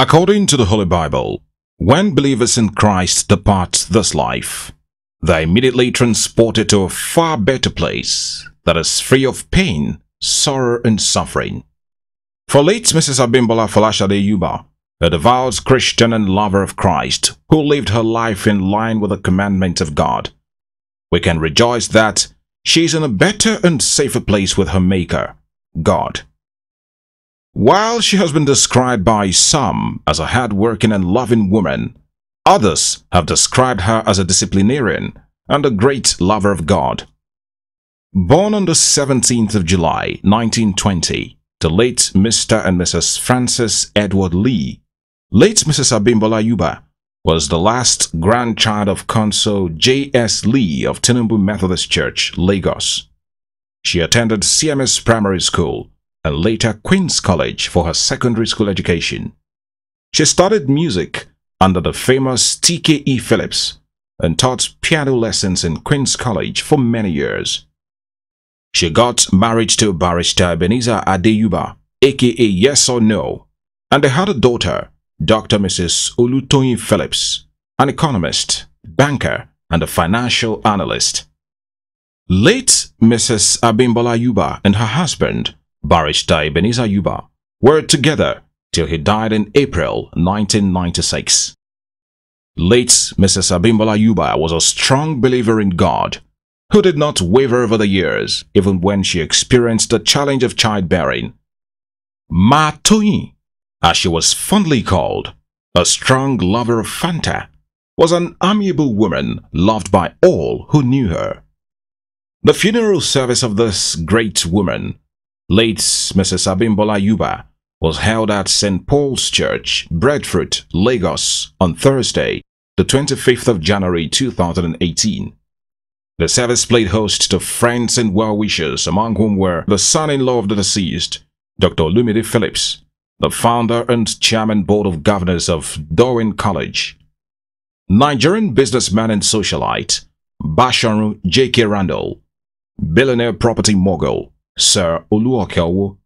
According to the Holy Bible, when believers in Christ depart this life, they are immediately transported to a far better place that is free of pain, sorrow, and suffering. For late Mrs. Abimbola Folashade Euba, a devout Christian and lover of Christ who lived her life in line with the commandments of God, we can rejoice that she is in a better and safer place with her Maker, God. While she has been described by some as a hard-working and loving woman, others have described her as a disciplinarian and a great lover of God. Born on the 17th of July, 1920, to late Mr. and Mrs. Francis Edward Lee, late Mrs. Abimbola Euba was the last grandchild of Consul J.S. Lee of Tinubu Methodist Church, Lagos. She attended CMS Primary School and later Queen's College for her secondary school education. She studied music under the famous T.K.E. Phillips and taught piano lessons in Queen's College for many years. She got married to barrister Ebenezer Adeyuba, aka Yes or No, and they had a daughter, Dr. Mrs. Olutoyin Phillips, an economist, banker, and a financial analyst. Late Mrs. Abimbola Euba and her husband, Barrister Ebenezer Euba, were together till he died in April 1996. Late Mrs. Abimbola Euba was a strong believer in God, who did not waver over the years, even when she experienced the challenge of childbearing. Ma Toyin, as she was fondly called, a strong lover of Fanta, was an amiable woman loved by all who knew her. The funeral service of this great woman late Mrs. Abimbola Euba, was held at St. Paul's Church, Breadfruit, Lagos on Thursday, the 25th of January 2018. The service played host to friends and well-wishers, among whom were the son-in-law of the deceased, Dr. Olumide Phillips, the founder and chairman board of governors of Darwin College, Nigerian businessman and socialite, Bashorun J.K. Randle, billionaire property mogul, Sir Oluokeowo.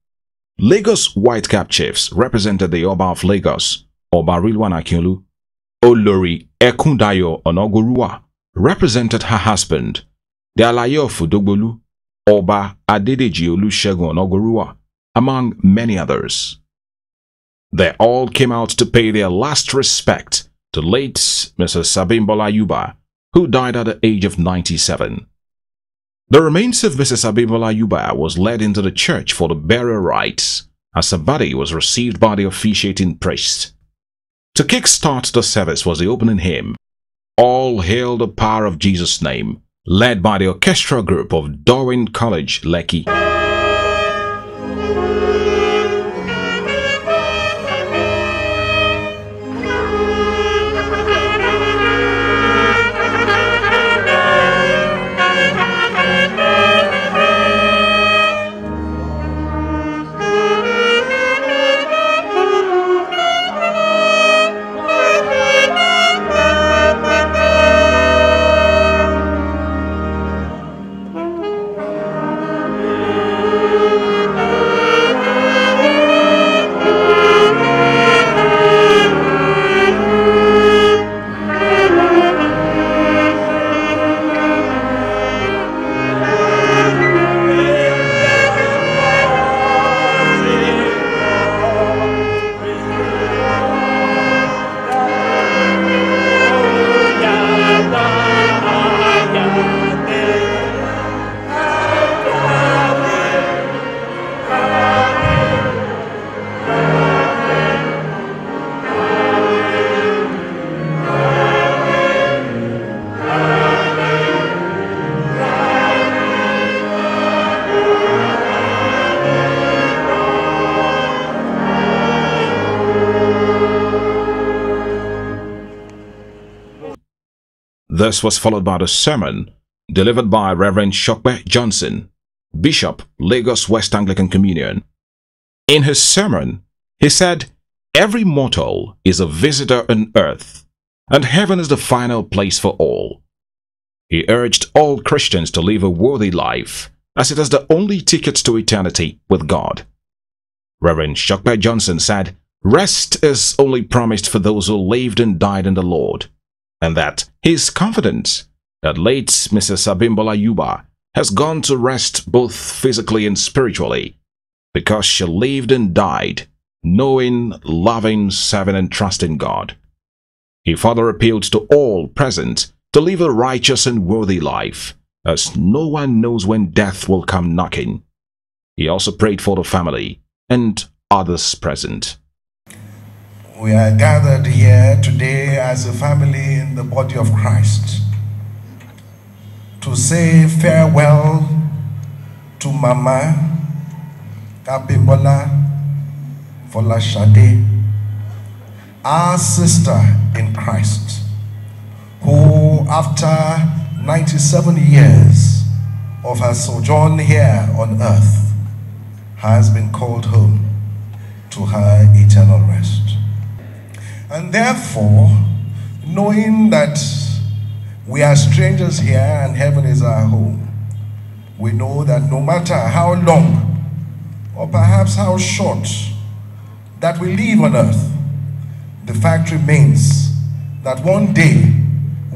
Lagos Whitecap chiefs represented the Oba of Lagos, Oba Rilwan Akiolu. Olori Ekundayo Onoguruwa represented her husband, the Alaye of Oba Adedeji Olusegun Onoguruwa, among many others. They all came out to pay their last respect to late Mrs. Sabimbola Euba, who died at the age of 97. The remains of Mrs. Abimbola Euba was led into the church for the burial rites as her body was received by the officiating priest. To kickstart the service was the opening hymn, All Hail the Power of Jesus' Name, led by the orchestral group of Darwin College, Lekki. This was followed by the sermon delivered by Reverend Shokbe Johnson, Bishop, Lagos West Anglican Communion. In his sermon, he said, Every mortal is a visitor on earth, and heaven is the final place for all. He urged all Christians to live a worthy life, as it is the only ticket to eternity with God. Reverend Shokbe Johnson said, rest is only promised for those who lived and died in the Lord, and that he is confident that late Mrs. Abimbola Euba has gone to rest both physically and spiritually because she lived and died knowing, loving, serving, and trusting God. He further appealed to all present to live a righteous and worthy life, as no one knows when death will come knocking. He also prayed for the family and others present. We are gathered here today as a family in the body of Christ to say farewell to Mama Abimbola Folashade, our sister in Christ, who after 97 years of her sojourn here on earth has been called home to her eternal rest. And therefore, knowing that we are strangers here and heaven is our home, we know that no matter how long or perhaps how short that we live on earth, the fact remains that one day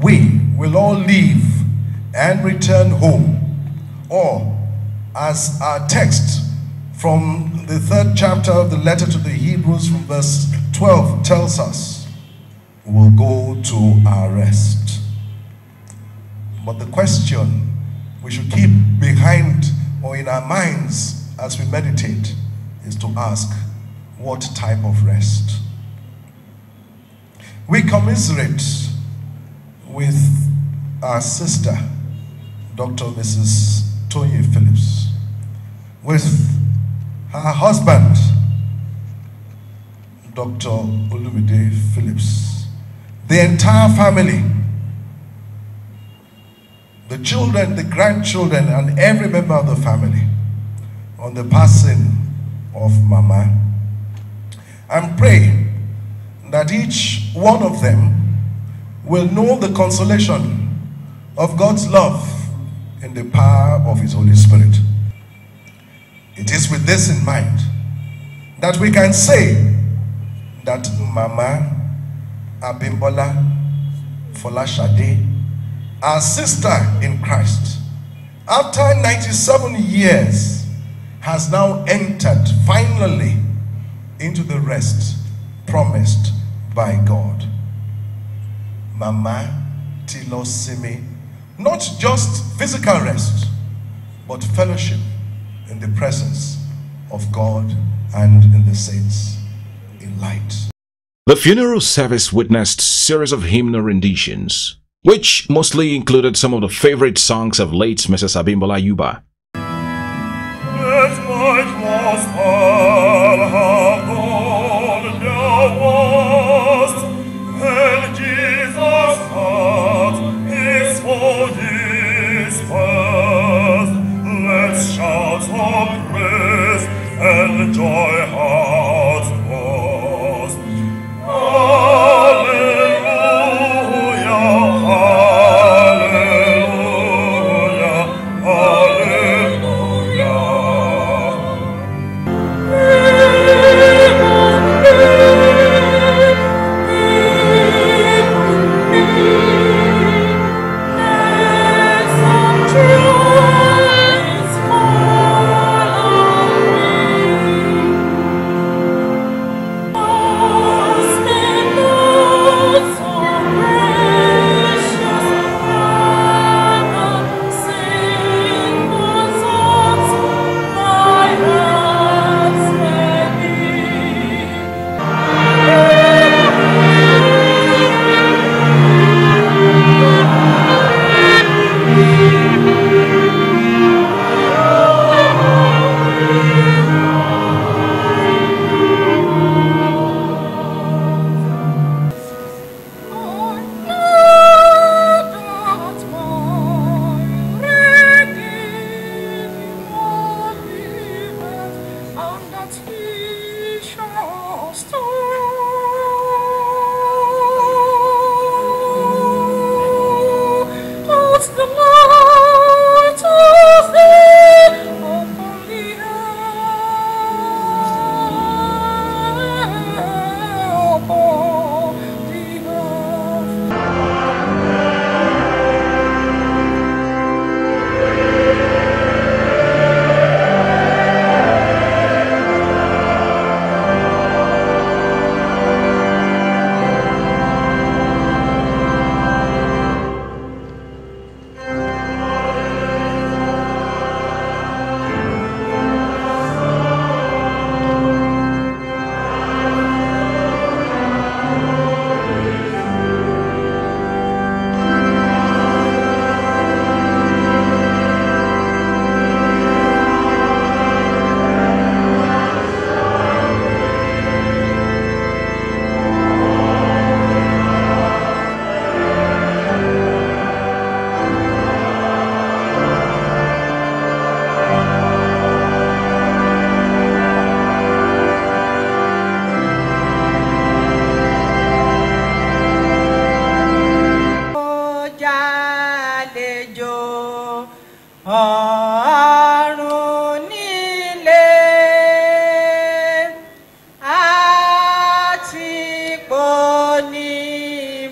we will all leave and return home. Or, as our text from the third chapter of the letter to the Hebrews, from verse 12, tells us, we'll go to our rest. But the question we should keep behind or in our minds as we meditate is to ask, what type of rest. We commiserate with our sister, Dr. Mrs. Tony Phillips, with her husband, Dr. Olumide Phillips, the entire family, the children, the grandchildren, and every member of the family on the passing of Mama and pray that each one of them will know the consolation of God's love in the power of His Holy Spirit. It is with this in mind that we can say that Mama Abimbola Folashade, our sister in Christ, after 97 years, has now entered finally into the rest promised by God. Mama Tilosimi, not just physical rest, but fellowship in the presence of God and in the saints in light. The funeral service witnessed series of hymnal renditions, which mostly included some of the favorite songs of late Mrs. Abimbola Euba.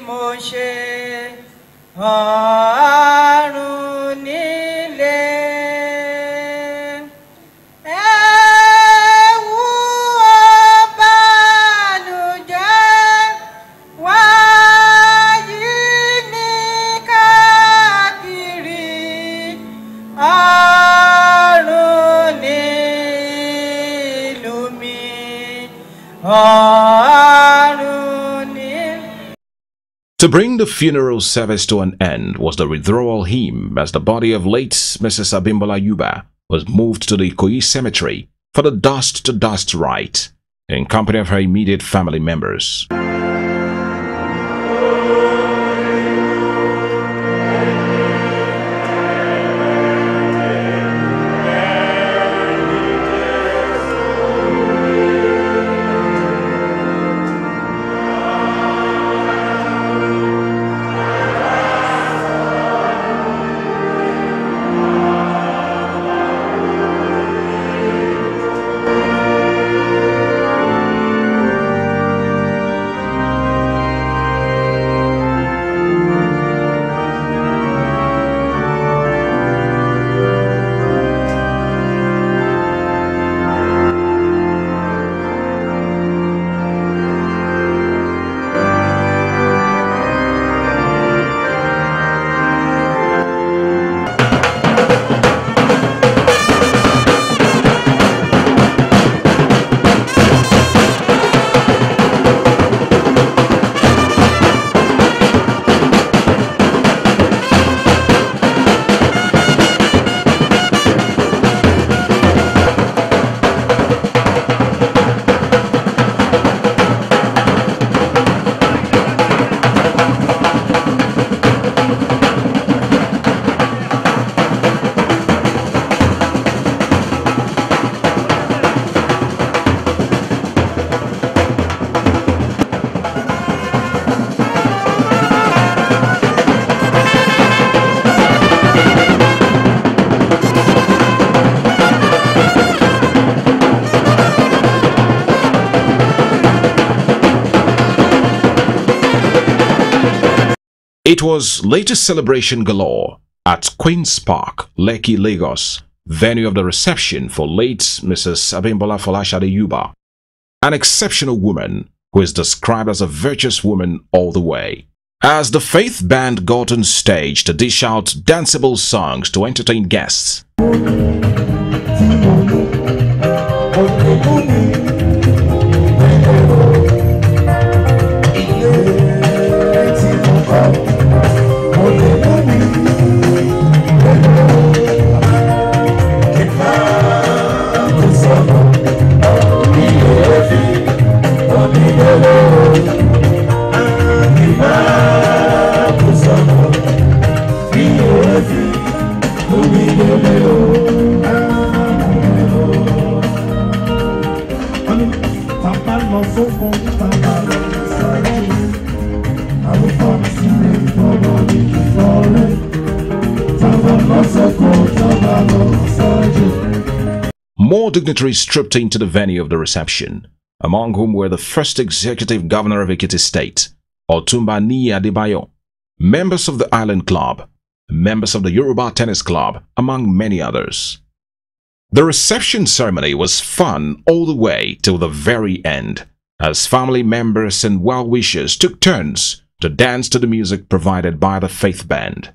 Moshe. Bring the funeral service to an end was the withdrawal hymn as the body of late Mrs. Abimbola Euba was moved to the Ikoyi cemetery for the dust to dust rite in company of her immediate family members. It was latest celebration galore at Queen's Park, Lekki, Lagos, venue of the reception for late Mrs. Abimbola Folashade Euba, an exceptional woman who is described as a virtuous woman all the way. As the faith band got on stage to dish out danceable songs to entertain guests, dignitaries trooped into the venue of the reception, among whom were the first executive governor of Ekiti State, Otumba Niyi Adebayo, members of the Island Club, members of the Yoruba Tennis Club, among many others. The reception ceremony was fun all the way till the very end, as family members and well-wishers took turns to dance to the music provided by the faith band.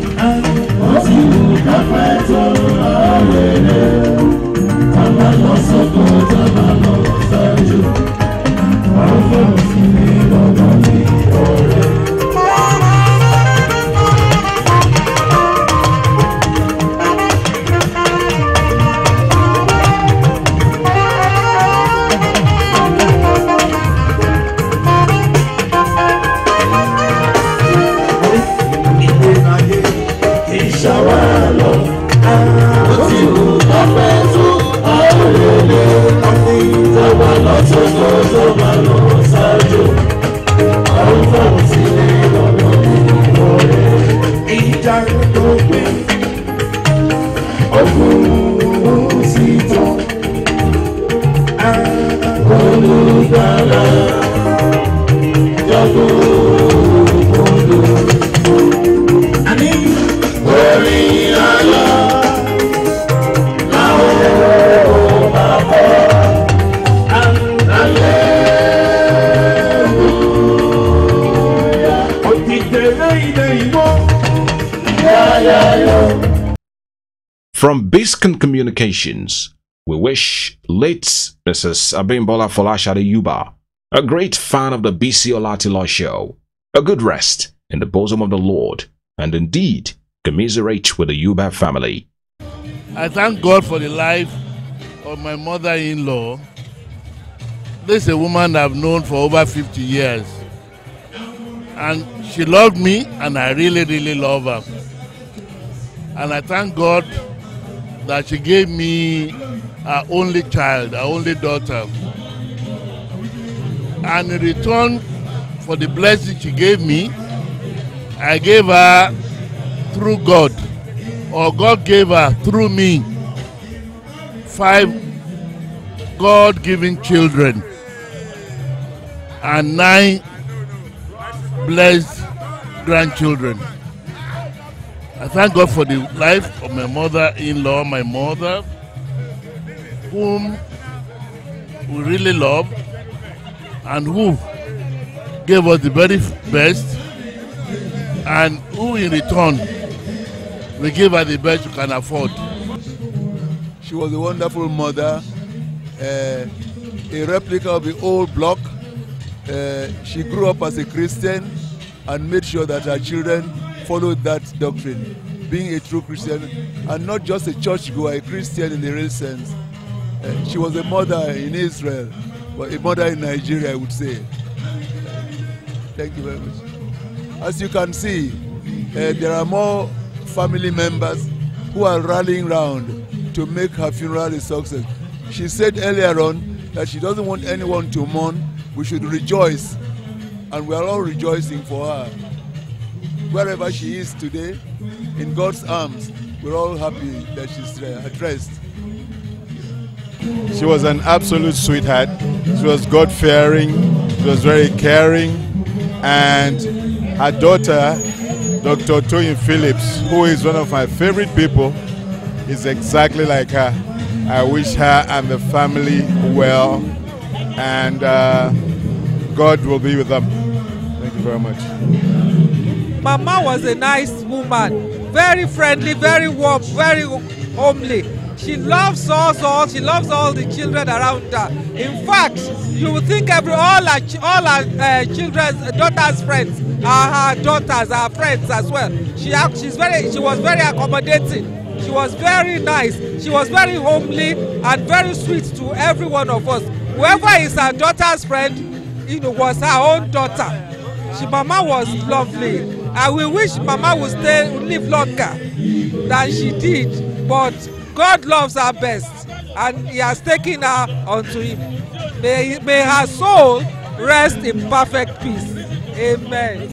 From Biscan Communications, we wish late Mrs. Abimbola Folashade Euba, a great fan of the BC Olatilo show, a good rest in the bosom of the Lord, and indeed commiserate with the Euba family. I thank God for the life of my mother-in-law. This is a woman I've known for over 50 years. And she loved me, and I really, really love her. And I thank God that she gave me her only child, her only daughter. And in return for the blessing she gave me, I gave her through God, or God gave her through me, five God given children and nine blessed grandchildren. I thank God for the life of my mother in law, my mother, whom we really love and who gave us the very best and who in return we give her the best we can afford. She was a wonderful mother, uh, a replica of the old block. Uh, she grew up as a Christian and made sure that her children followed that doctrine, being a true Christian and not just a churchgoer, a Christian in the real sense. Uh, she was a mother in Israel, but a mother in Nigeria, I would say. Thank you very much. As you can see, uh, there are more family members who are rallying round to make her funeral a success. She said earlier on that she doesn't want anyone to mourn. We should rejoice, and we are all rejoicing for her. Wherever she is today, in God's arms, we're all happy that she's at rest. She was an absolute sweetheart. She was God fearing, she was very caring, and her daughter, Dr. Toyin Phillips, who is one of my favorite people, is exactly like her. I wish her and the family well, and uh, God will be with them. Thank you very much. Mama was a nice woman, very friendly, very warm, very homely. She loves us all. She loves all the children around her. In fact, you would think every all her all her uh, children's daughters' friends are her daughters, her friends as well. She she's very she was very accommodating. She was very nice. She was very homely and very sweet to every one of us. Whoever is her daughter's friend, you know, was her own daughter. She Mama was lovely. And we wish Mama would stay live longer than she did. But God loves her best, and He has taken her unto Him. May, may her soul rest in perfect peace. Amen.